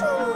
Yes.